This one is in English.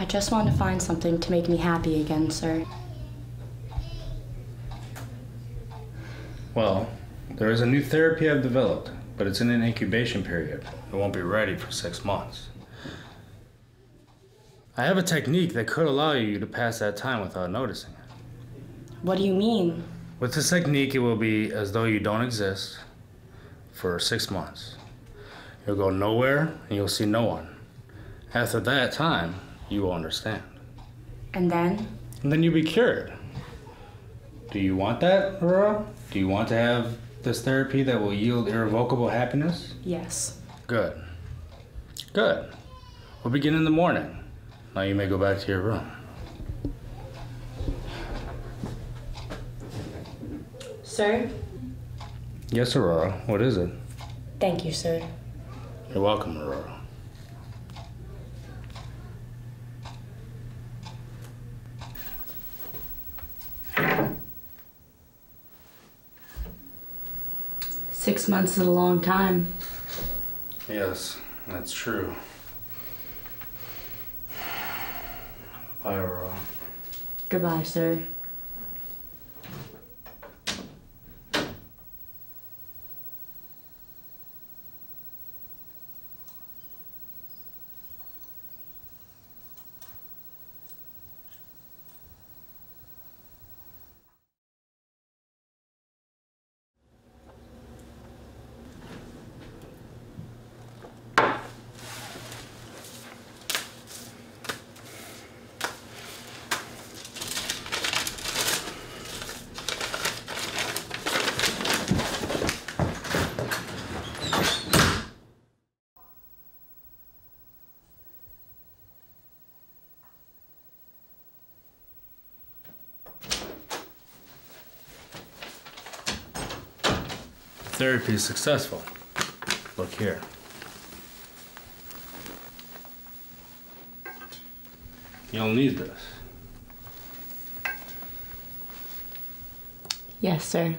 I just want to find something to make me happy again, sir. Well, there is a new therapy I've developed, but it's in an incubation period. It won't be ready for six months. I have a technique that could allow you to pass that time without noticing it. What do you mean? With this technique, it will be as though you don't exist for six months. You'll go nowhere and you'll see no one. After that time, you will understand. And then? And then you'll be cured. Do you want that, Aurora? Do you want to have this therapy that will yield irrevocable happiness? Yes. Good. Good. We'll begin in the morning. Now you may go back to your room. Sir? Yes, Aurora. What is it? Thank you, sir. You're welcome, Aurora. Six months is a long time. Yes, that's true. Bye, Aurora. Goodbye, sir. Therapy is successful. Look here. You'll need this. Yes, sir.